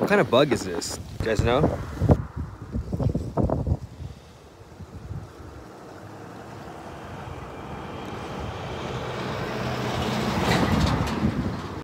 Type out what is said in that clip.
What kind of bug is this? You guys know?